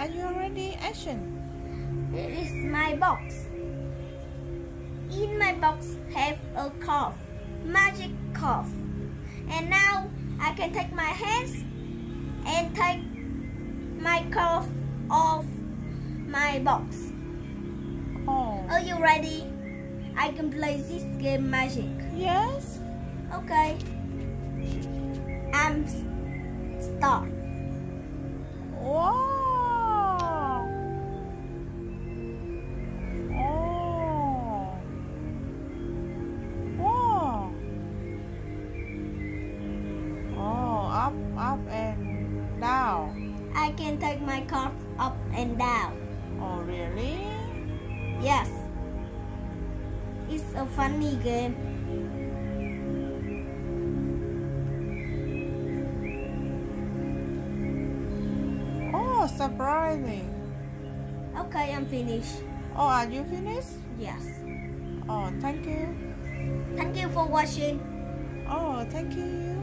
Are you ready? Action. Here is my box. In my box have a cough, magic cough. And now I can take my hands and take my cough off my box. Oh. Are you ready? I can play this game magic. Yes. Okay. I'm start. Up, up and down. I can take my cough up and down. Oh, really? Yes. It's a funny game. Oh, surprising. Okay, I'm finished. Oh, are you finished? Yes. Oh, thank you. Thank you for watching. Oh, thank you.